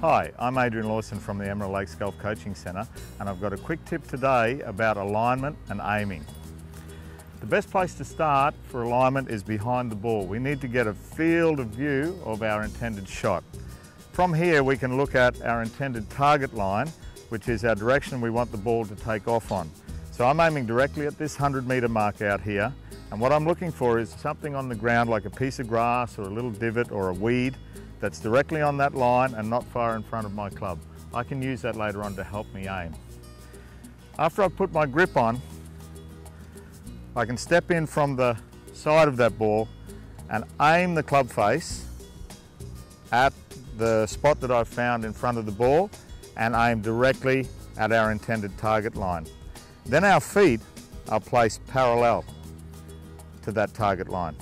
Hi, I'm Adrian Lawson from the Emerald Lakes Golf Coaching Centre and I've got a quick tip today about alignment and aiming. The best place to start for alignment is behind the ball. We need to get a field of view of our intended shot. From here we can look at our intended target line which is our direction we want the ball to take off on. So I'm aiming directly at this 100 metre mark out here and what I'm looking for is something on the ground like a piece of grass or a little divot or a weed that's directly on that line and not far in front of my club. I can use that later on to help me aim. After I've put my grip on, I can step in from the side of that ball and aim the club face at the spot that I've found in front of the ball and aim directly at our intended target line. Then our feet are placed parallel to that target line.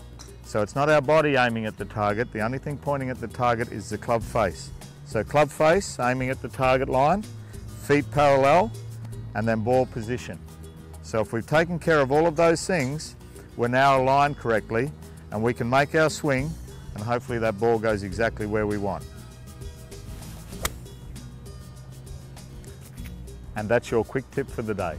So it's not our body aiming at the target, the only thing pointing at the target is the club face. So club face aiming at the target line, feet parallel, and then ball position. So if we've taken care of all of those things, we're now aligned correctly and we can make our swing and hopefully that ball goes exactly where we want. And that's your quick tip for the day.